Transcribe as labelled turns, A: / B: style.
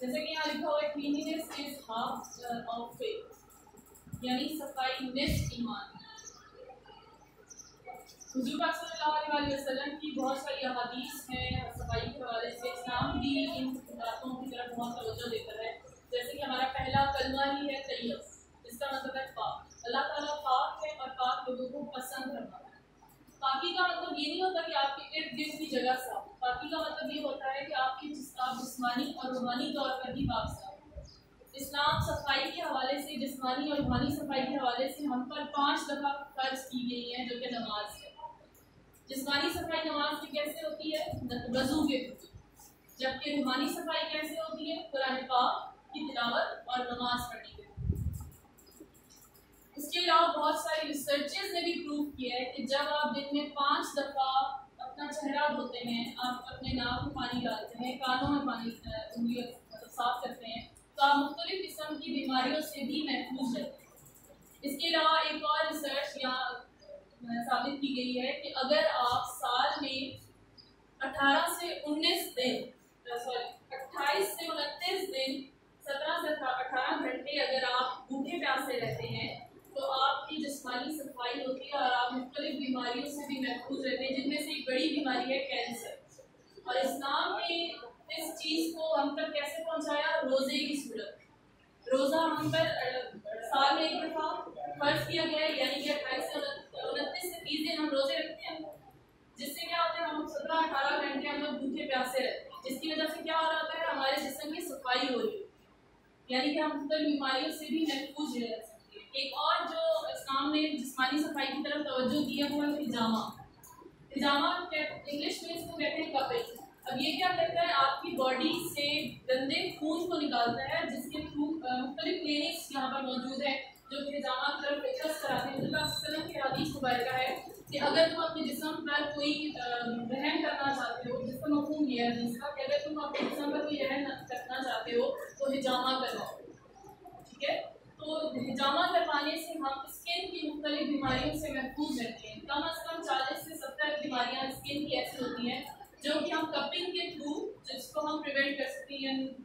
A: जैसे कि यहाँ लिखा हुआ है इज़ हाफ़ ऑफ़ फेथ यानी सफ़ाई निस ईमान। हुजूर वसल्लम की बहुत सारी अहादीस हैं सफ़ाई के हवाले से। इस्लाम भी इन बातों की तरफ़ बहुत तवज्जो देता है। जैसे कि हमारा पहला कलमा ही है तैयब। इसका मतलब है पाक। अल्लाह ताला पाक है और पाक लोगों को पसंद करना है। पाकी का मतलब ये नहीं होता कि आपके इर्द गिर्द की जगह साफ़ पाकी का मतलब ये होता है कि आपकी आप जिसमानी और रूहानी तौर पर भी साफ़ इस्लाम सफ़ाई के हवाले से, जिसमानी और रूहानी सफ़ाई के हवाले से हम पर पाँच दफ़ा फ़र्ज़ की गई है, जो कि नमाज़ है। जिसमानी सफ़ाई नमाज़ की कैसे होती है? वज़ू के जबकि रूहानी सफ़ाई कैसे होती है? कुरान पाक की तिलावत और नमाज़ पढ़ने के इसके अलावा बहुत सारी रिसर्चेस ने भी प्रूव किया है कि जब आप दिन में पाँच दफ़ा अपना चेहरा धोते हैं, आप अपने नाक में पानी डालते हैं, कानों में पानी उंगलियों मतलब साफ़ करते हैं तो आप मुख्तलिफ़ किस्म की बीमारियों से भी महफूज रहते हैं। इसके अलावा एक और रिसर्च यहाँ साबित की गई है कि अगर आप साल में 18 से 19 दिन सॉरी 28 से उनतीस दिन 17 से 18 घंटे अगर आप भूखे प्यासे रहते हैं तो आपकी जिसमानी सफ़ाई होती है और आप मुख्तलिफ़ बीमारियों से भी महफूज रहते हैं बड़ी बीमारी है कैंसर और इस्लाम ने इस चीज़ को हम तक कैसे पहुँचाया? रोज़े की सूरत. रोज़ा हम पर साल में एक दफ़ा फ़र्ज़ किया गया है, यानी कि अट्ठाईस से उनतीस से तीस दिन हम रोज़े रखते हैं। जिससे क्या होता है, हम सत्रह अठारह घंटे हम लोग भूखे प्यासे रहते हैं। जिसकी वजह से क्या हो रहा है, हमारे जिसम की सफ़ाई हो रही है। यानी कि हम मुख्तल बीमारियों से भी महफूज रह सकते हैं। एक और जो इस्लाम ने जिसमानी सफ़ाई की तरफ़ तवज्जो दी है, वो है हिजामा। हिजामा इंग्लिश में इसको कहते हैं कपिल। अब ये क्या करता है? आपकी बॉडी से गंदे खून को निकालता है, जिसके थ्रू मुख्तलिफ़ क्लिनिक्स यहाँ पर मौजूद है, जो कि निजामा की तरफ़ फोकस कराते हैं। वसल्लम की हदीस मुबारक है कि अगर तुम अपने जिसम पर कोई रहन करना चाहते हो, जिसका मफहूम ये है, जिसका कि अगर तुम अपने जिसम पर कोई रहन करना चाहते हो तो हिजामा करवाओ। ठीक है? तो हिजामा करवाने से हम स्किन की मुख्तलिफ़ बीमारियों से महफूज रहते हैं। and